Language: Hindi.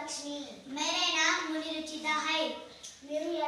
लक्ष्मी। मेरा नाम मुनि रुचिता है। मेरी